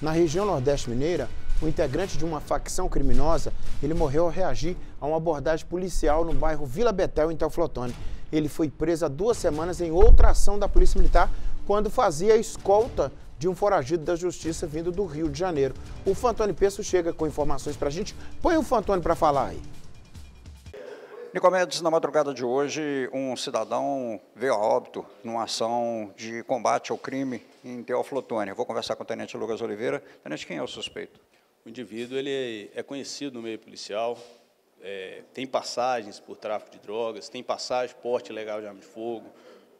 Na região Nordeste Mineira, um integrante de uma facção criminosa, ele morreu ao reagir a uma abordagem policial no bairro Vila Betel, em Teoflotone. Ele foi preso há duas semanas em outra ação da Polícia Militar, quando fazia a escolta de um foragido da justiça vindo do Rio de Janeiro. O Fantoni Peço chega com informações para a gente. Põe o Fantoni para falar aí. Nicomedes, na madrugada de hoje, um cidadão veio a óbito numa ação de combate ao crime em Teoflotone. vou conversar com o Tenente Lucas Oliveira. Tenente, quem é o suspeito? O indivíduo ele é conhecido no meio policial, é, tem passagens por tráfico de drogas, tem passagem porte ilegal de arma de fogo,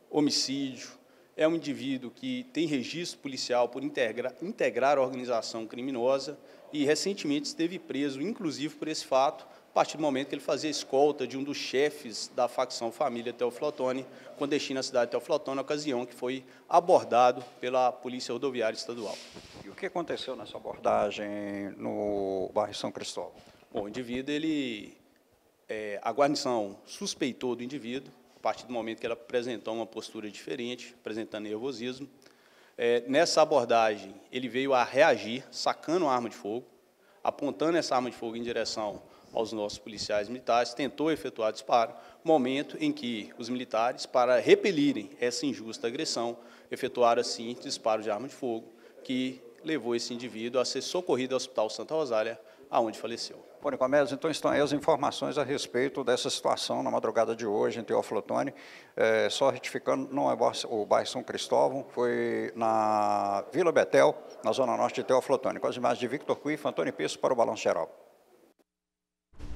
homicídio. É um indivíduo que tem registro policial por integrar, integrar a organização criminosa e recentemente esteve preso, inclusive por esse fato, a partir do momento que ele fazia escolta de um dos chefes da facção família Teoflotone, com destino à cidade de Teoflotone, na ocasião que foi abordado pela Polícia Rodoviária Estadual. E o que aconteceu nessa abordagem no bairro São Cristóvão? Bom, o indivíduo, ele, é, a guarnição suspeitou do indivíduo, a partir do momento que ele apresentou uma postura diferente, apresentando nervosismo. É, nessa abordagem, ele veio a reagir, sacando uma arma de fogo, apontando essa arma de fogo em direção aos nossos policiais militares, tentou efetuar disparo, momento em que os militares, para repelirem essa injusta agressão, efetuaram, assim, disparo de arma de fogo, que levou esse indivíduo a ser socorrido ao Hospital Santa Rosália, aonde faleceu. Bom, Nicomedes, então estão aí as informações a respeito dessa situação na madrugada de hoje em Teoflotone. É, só retificando, não é o bairro São Cristóvão, foi na Vila Betel, na zona norte de Teoflotone. Com as imagens de Victor Cuif, Antônio Pisso para o Balanço Geral.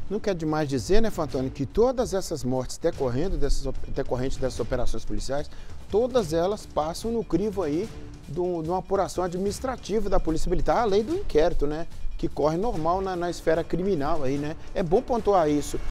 Não quer demais dizer, né, Fantoni, que todas essas mortes decorrendo dessas, decorrentes dessas operações policiais, todas elas passam no crivo aí de, uma apuração administrativa da Polícia Militar, além do inquérito, né? Que corre normal na, na esfera criminal aí, né? É bom pontuar isso.